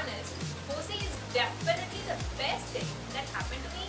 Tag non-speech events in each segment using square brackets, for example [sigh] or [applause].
honest, is definitely the best thing that happened to me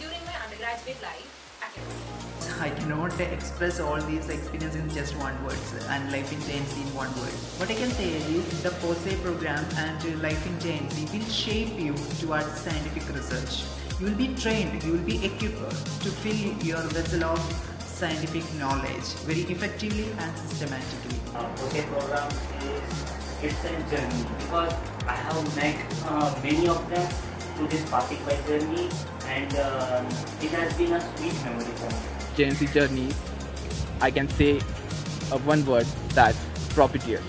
during my undergraduate life [laughs] I cannot express all these experiences in just one word and life in JNC in one word. What I can say is the POCE program and uh, life in JNC will shape you towards scientific research. You will be trained, you will be equipped to fill your vessel of scientific knowledge very effectively and systematically. Uh, POCE program is it's a journey because I have met uh, many of them through this Pasik by journey and um it has been a sweet memory for me. JNC journey, I can say uh, one word that propitious.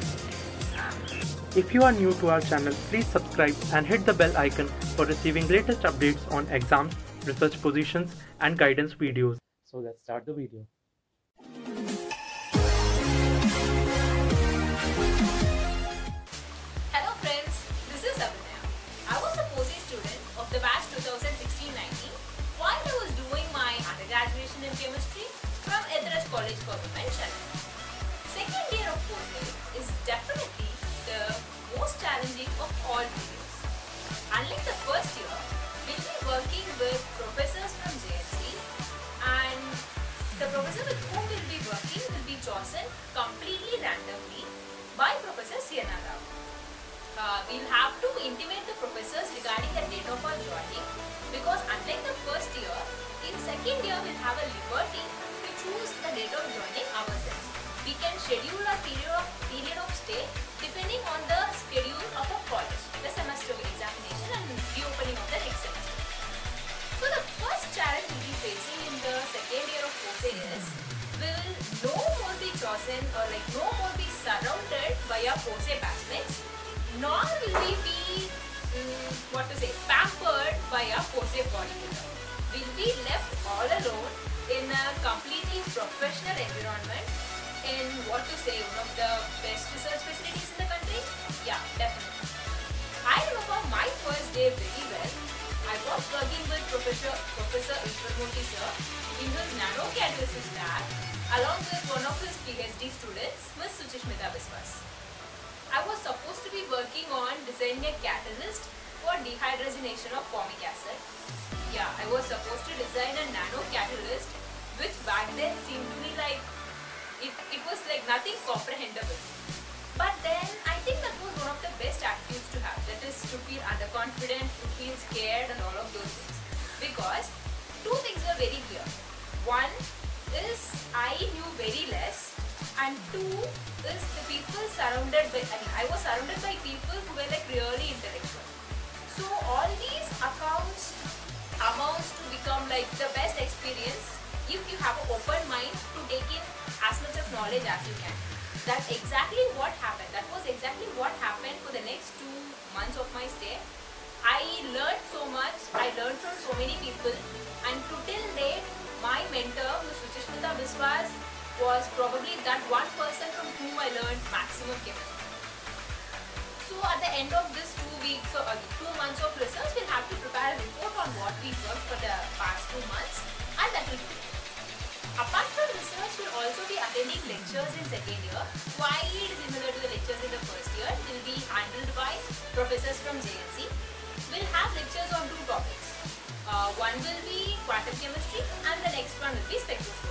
If you are new to our channel, please subscribe and hit the bell icon for receiving latest updates on exams, research positions, and guidance videos. So let's start the video. By Professor C. N. R. Rao. Uh, we'll have to intimate the professors regarding the date of our joining because unlike the first year, in second year we'll have a liberty to choose the date of joining ourselves. We can schedule our period of, period of stay surrounded by our POCE batchmates nor will we be mm, what to say pampered by our POCE bodybuilder. We'll be left all alone in a completely professional environment in what to say one of the best research facilities in the country. Yeah, definitely. I remember my first day very well. Working with Professor Professor Eswaramoorthy sir in his nanocatalysis lab along with one of his PhD students, Ms. Suchishmita Biswas. I was supposed to be working on designing a catalyst for dehydrogenation of formic acid. Yeah, I was supposed to design a nano catalyst which back then seemed to me like it, it was like nothing comprehensible. But then I think the best attitudes to have. That is to feel underconfident, to feel scared and all of those things. Because two things were very clear. One is I knew very less and two is the people surrounded by I mean I was surrounded by people who were like really intellectual. So all these accounts amounts to become like the best experience if you have an open mind to take in as much of knowledge as you can. That's exactly what happened. That was exactly what happened for the next two months of my stay. I learned so much. I learned from so many people. And to till date, my mentor, Ms. Suchishmita Biswas, was probably that one person from whom I learned maximum chemistry. So at the end of this two weeks or uh, two months of research, we'll have to prepare a report on what we worked for the past two months and that will be. Apart from research, we'll also be attending lectures in second year, quite similar to the lectures in the first year. Will be handled by professors from JNC. We'll have lectures on two topics. Uh, one will be quantum chemistry and the next one will be spectroscopy.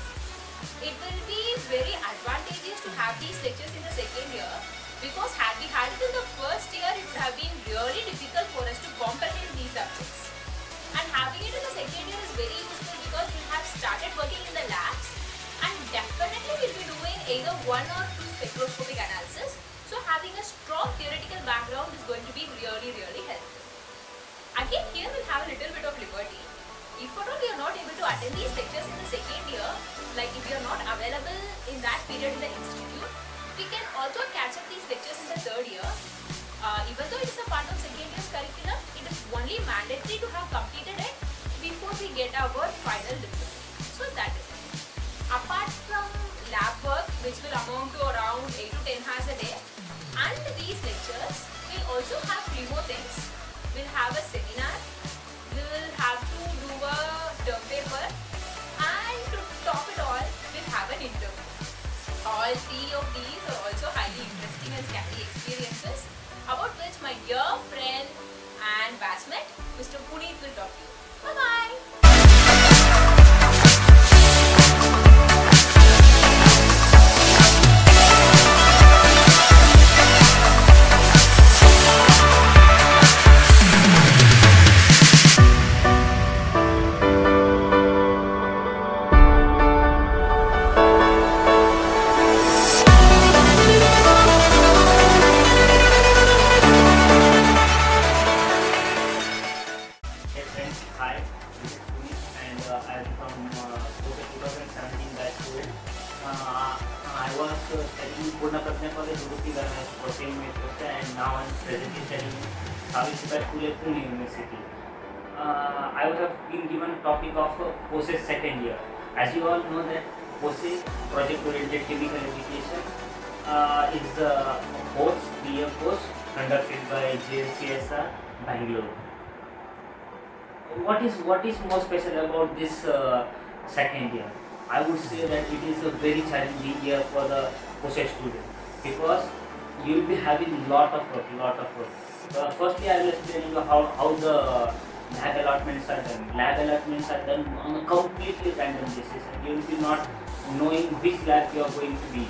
It will be very advantageous to have these lectures in the second year because had we had it in the first year, it would have been really difficult for us to comprehend these subjects. And having it in the second year is very useful because we have started working in the labs and definitely we'll be doing either one or two spectroscopic analysis. So having a strong theoretical background have a little bit of liberty. If at all are not able to attend these lectures in the second year, like if you are not available in that period in the institute, we can also catch up these lectures in the third year. Uh, even though it is a part of second year's curriculum, it is only mandatory to have completed it before we get our final diploma. So that is it. Apart from lab work, which will amount to around 8 to 10 hours a day, and these lectures, we'll also have three more things. We'll have a seminar, my dear friend and batchmate Mr. Puneet will talk to you. Bye bye as from uh, 2017 batch student. Uh, I was uh, studying Purnapratna College, Udupi as working with Costa and now I'm presently studying Savishika School Pune University. Uh, I would have been given a topic of uh, POSES second year. As you all know that POSE, Project Oriented Chemical Education, uh, is a course, BA course conducted by JCSR Bangalore. What is what is more special about this uh, second year? I would say that it is a very challenging year for the POCE student because you will be having lot of work, lot of work. Uh, firstly, I will explain you how, how the lab allotments are done. Lab allotments are done on a completely random basis and you will be not knowing which lab you are going to be.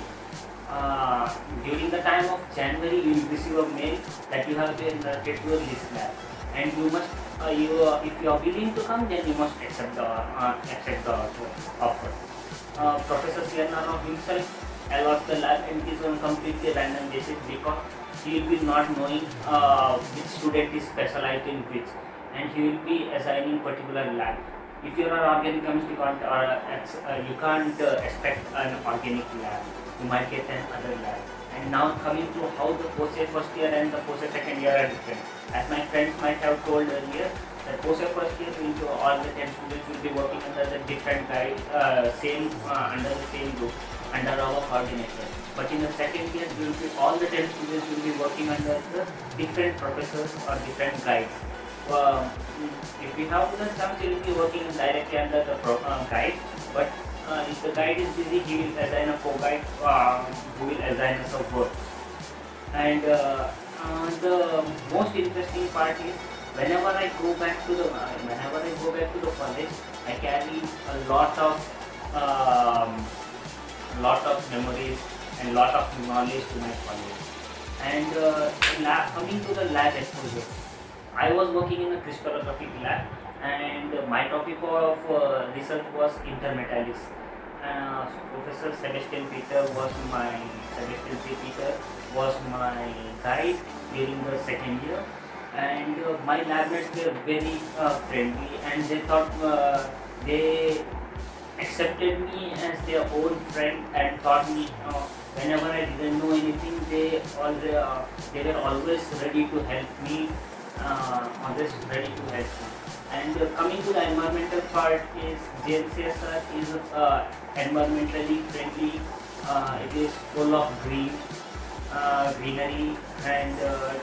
Uh, during the time of January, you will receive a mail that you have been directed to a list lab and you must, uh, you, uh, if you are willing to come, then you must accept the, uh, accept the offer. Uh, Professor Sianano himself allows the lab is on completely random basis because he will be not knowing uh, which student is specialized in which and he will be assigning particular lab. If you are an organic chemist, you can't, uh, uh, you can't expect an organic lab. You might get an other lab. And now coming to how the POCE first year and the POCE second year are different. As my friends might have told earlier, the POCE first year means all the 10 students will be working under the different guide, uh, same, uh, under the same group, under our coordinator. But in the second year, will be, all the 10 students will be working under the different professors or different guides. Um, if we have the we will be working directly under the pro, uh, guide. But uh, if the guide is busy, he will assign a co-guide uh, who will assign us a work. And uh, uh, the most interesting part is whenever I go back to the uh, whenever I go back to the college, I carry a lot of um, lot of memories and lot of knowledge to my college. And uh, lab, coming to the lab exposure, I was working in a crystallographic lab, and my topic of uh, research was intermetallics. Uh, Professor Sebastian Peter was my Sebastian C. Peter was my guide during the second year, and uh, my lab mates were very uh, friendly, and they thought uh, they accepted me as their own friend and taught me uh, whenever I didn't know anything, they uh, they were always ready to help me, always ready to help me. And uh, coming to the environmental part is JNCASR is uh, environmentally friendly. Uh, it is full of green, uh, greenery, and uh,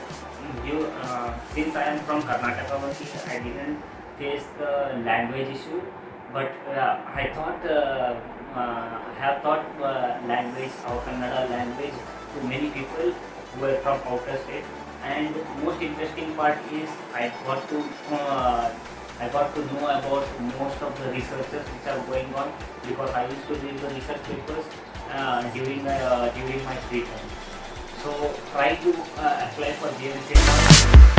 you, uh, since I am from Karnataka, I didn't face the language issue. But I thought, I have taught language, our Kannada language, to many people who are from outer state. And most interesting part is I got to I got to know about most of the researches which are going on because I used to read the research papers uh, during uh, during my free time. So try to uh, apply for JNC.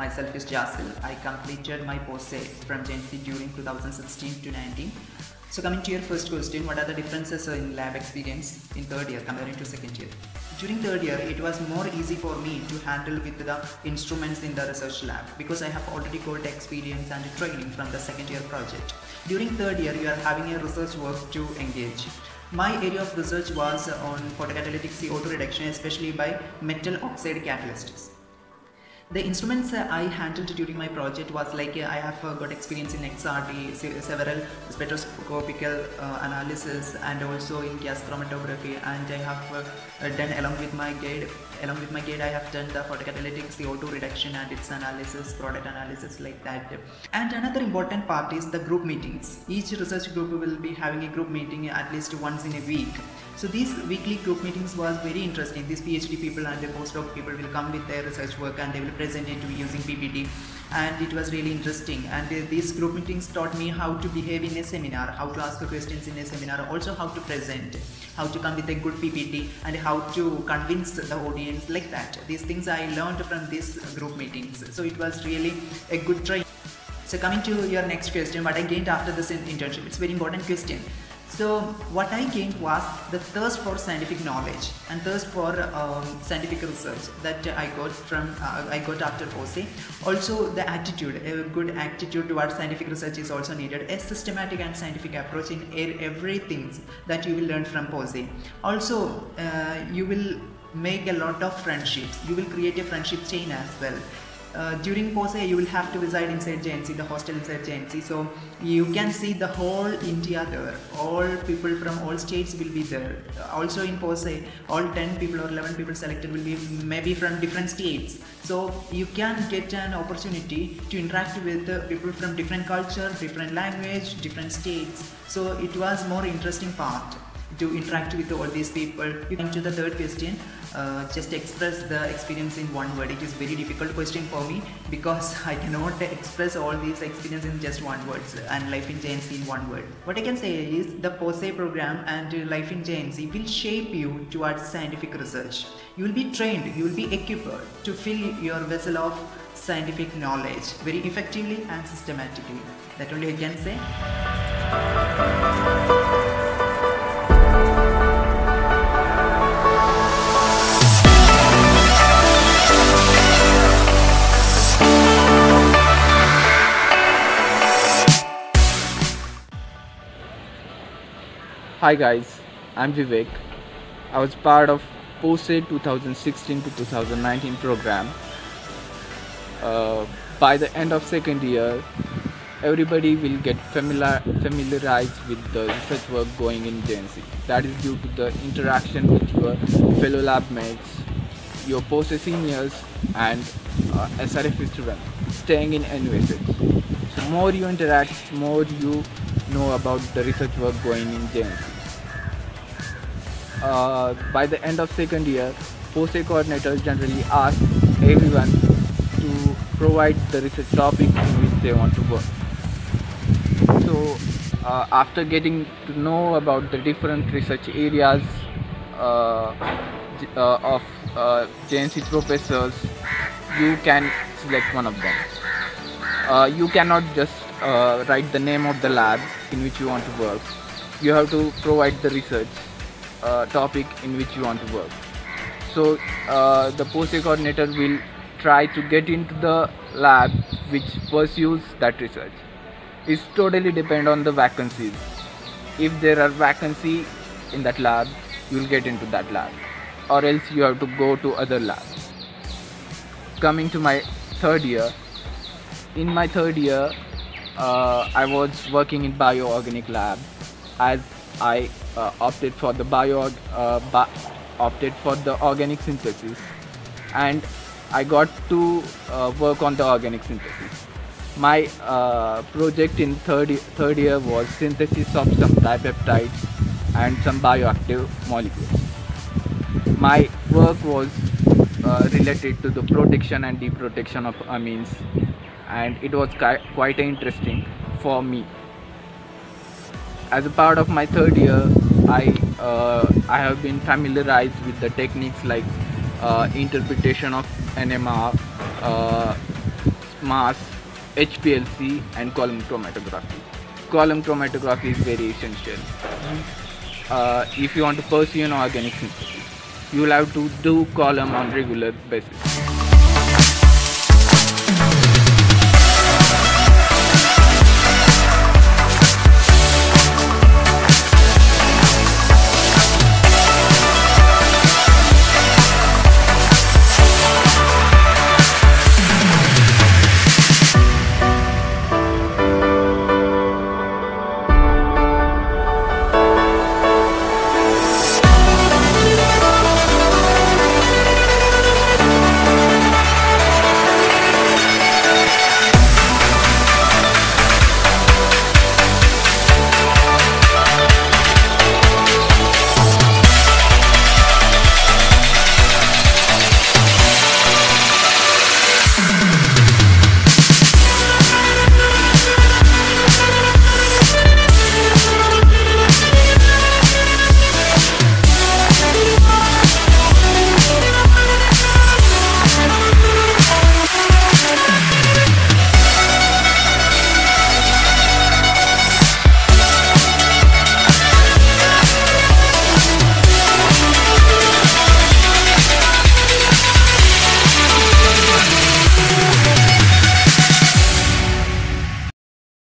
Myself is Jasil. I completed my POCE from JNC during 2016 to 19. So coming to your first question, what are the differences in lab experience in third year comparing to second year? During third year, it was more easy for me to handle with the instruments in the research lab because I have already got experience and training from the second year project. During third year, you are having a research work to engage. My area of research was on photocatalytic CO2 reduction, especially by metal oxide catalysts the instruments I handled during my project was like uh, I have uh, got experience in se- several spectroscopical uh, analysis, and also in gas chromatography. And I have done along with my guide, along with my guide, I have done the photocatalytic CO2 reduction and its analysis, product analysis like that. And another important part is the group meetings. Each research group will be having a group meeting at least once in a week. So these weekly group meetings was very interesting. These PhD people and the postdoc people will come with their research work and they will present it using PPT and it was really interesting and these group meetings taught me how to behave in a seminar, how to ask questions in a seminar, also how to present, how to come with a good PPT and how to convince the audience like that. These things I learned from these group meetings. So it was really a good training. So coming to your next question, what I gained after this internship, it's a very important question. So what I gained was the thirst for scientific knowledge and thirst for um, scientific research that I got from uh, I got after POCE. Also the attitude, a good attitude towards scientific research is also needed. A systematic and scientific approach in everything that you will learn from POCE. Also uh, you will make a lot of friendships. You will create a friendship chain as well uh, during POCE you will have to reside inside JNC, the hostel inside JNC. So you can see the whole India there. All people from all states will be there. Also in POCE, all 10 people or 11 people selected will be maybe from different states. So you can get an opportunity to interact with people from different culture, different language, different states. So it was more interesting part to interact with all these people. You come to the third question. Uh, just express the experience in one word. It is very difficult question for me because [laughs] I cannot express all these experience in just one word and life in JNC in one word. What I can say is the POCE program and life in JNC will shape you towards scientific research. You will be trained, you will be equipped to fill your vessel of scientific knowledge very effectively and systematically. That only I can say. Hi guys, I'm Vivek. I was part of POCE 2016 to 2019 program. Uh, by the end of second year, everybody will get familiar, familiarized with the research work going in JNC. That is due to the interaction with your fellow lab mates, your POCE seniors and uh, SRF students staying in NUSH. So more you interact, more you know about the research work going in JNC. Uh, by the end of second year, POCE coordinators generally ask everyone to provide the research topic in which they want to work. So uh, after getting to know about the different research areas uh, uh, of uh, JNC professors, you can select one of them. Uh, you cannot just uh, write the name of the lab in which you want to work. You have to provide the research uh, topic in which you want to work. So uh, the POCE coordinator will try to get into the lab which pursues that research. It's totally depend on the vacancies. If there are vacancy in that lab, you will get into that lab, or else you have to go to other labs. Coming to my third year, in my third year, uh, I was working in bioorganic lab as I uh, opted for the bio uh, bi- opted for the organic synthesis, and I got to uh, work on the organic synthesis. My uh, project in third third year was synthesis of some dipeptides and some bioactive molecules. My work was uh, related to the protection and deprotection of amines, and it was quite interesting for me. As a part of my third year i uh, i have been familiarized with the techniques like uh, interpretation of nmr uh, mass hplc and column chromatography. Column chromatography is very essential. Uh, if you want to pursue an organic synthesis you will have to do column on regular basis